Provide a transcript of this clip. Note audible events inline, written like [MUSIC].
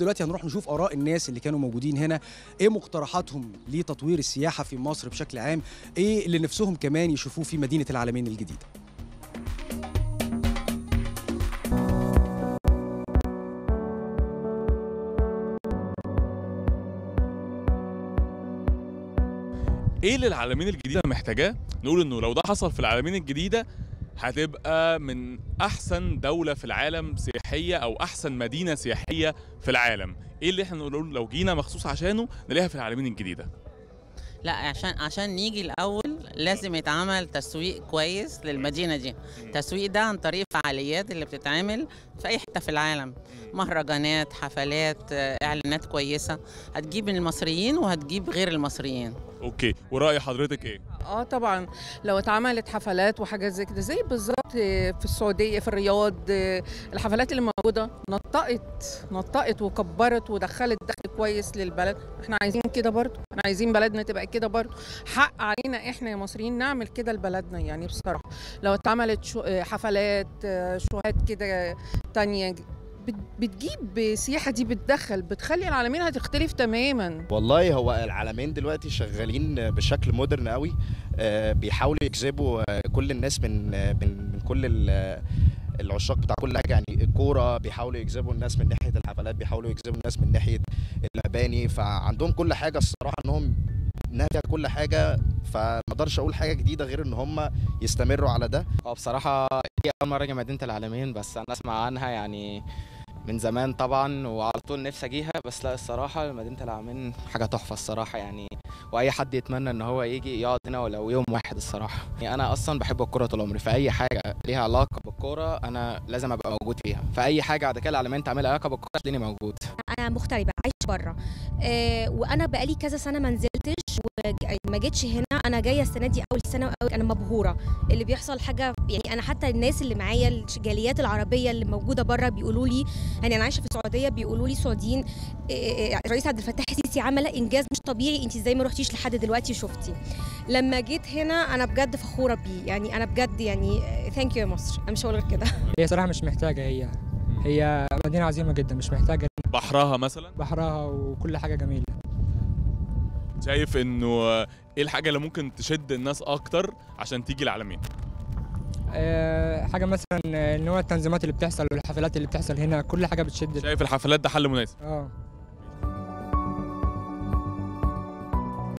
دلوقتي هنروح نشوف آراء الناس اللي كانوا موجودين هنا. إيه مقترحاتهم لتطوير السياحة في مصر بشكل عام؟ إيه اللي نفسهم كمان يشوفوه في مدينة العالمين الجديدة؟ إيه اللي العالمين الجديدة محتاجاه؟ نقول إنه لو ده حصل في العالمين الجديدة هتبقى من أحسن دولة في العالم سياحية أو أحسن مدينة سياحية في العالم. إيه اللي إحنا نقول لو جينا مخصوص عشانه نلاقيها في العالمين الجديدة؟ لا عشان عشان نيجي الأول لازم يتعمل تسويق كويس للمدينة دي. التسويق ده عن طريق فعاليات اللي بتتعمل في أي حتة في العالم. مهرجانات حفلات إعلانات كويسة. هتجيب المصريين وهتجيب غير المصريين. أوكي. ورأي حضرتك إيه؟ آه طبعا. لو اتعملت حفلات وحاجات زي كده زي بالظبط في السعودية في الرياض الحفلات اللي موجودة نطقت نطقت وكبرت ودخلت دخل كويس للبلد. إحنا عايزين كده برضه إحنا عايزين بلدنا تبقى كده برضه حق علينا إحنا يا مصريين نعمل كده لبلدنا يعني بصراحة. لو اتعملت شو- حفلات شوهات كده تانية بت- بتجيب سياحة دي بتدخل بتخلي العالمين هتختلف تماما. والله هو العالمين دلوقتي شغالين بشكل مودرن قوي. آه، بيحاولوا يجذبوا آه، كل الناس من آه، من كل ال- العشاق بتاع كل حاجة. يعني الكورة بيحاولوا يجذبوا الناس من ناحية الحفلات بيحاولوا يجذبوا الناس من ناحية المباني فعندهم كل حاجة الصراحة إنهم فيها كل حاجة. فما أقدرش أقول حاجة جديدة غير ان هم يستمروا على ده. آه بصراحة دي أول مرة أجي مدينة العالمين بس أنا أسمع عنها يعني من زمان طبعا وعلى طول نفسي أجيها. بس لا الصراحة مدينة العالمين حاجة تحفة الصراحة يعني. وأي حد يتمنى إن هو يجي يقعد هنا ولو يوم واحد الصراحة. يعني أنا أصلا بحب الكورة طول عمري. فأي حاجة ليها علاقة بالكورة أنا لازم أبقى موجود فيها. فأي حاجة بعد كده العالمين تعمل علاقة بالكورة تلاقيني موجود. أنا مغتربه عايشة بره آه وأنا بقالي كذا سنة ما نزلتش وما جيتش هنا. أنا جاية السنة دي أول سنة أول أنا مبهورة. اللي بيحصل حاجة يعني أنا حتى الناس اللي معايا الجاليات العربية اللي موجودة بره بيقولوا لي يعني أنا عايشة في السعودية بيقولوا لي سعوديين آه، آه، الرئيس عبد الفتاح السيسي عمل إنجاز مش طبيعي انت إزاي ما رحتيش لحد دلوقتي شفتي لما جيت هنا أنا بجد فخورة بيه يعني أنا بجد يعني thank you يا مصر أنا مش هقول غير كده. [LAUGHS] هي صراحة مش محتاجة هي هي مدينة عظيمة جدا مش محتاجة بحرها مثلا؟ بحرها وكل حاجة جميلة. شايف إنه إيه الحاجة اللي ممكن تشد الناس أكتر عشان تيجي العالمين؟ أه حاجة مثلا ان هو التنظيمات اللي بتحصل والحفلات اللي بتحصل هنا كل حاجة بتشد. شايف الحفلات ده حل مناسب. آه.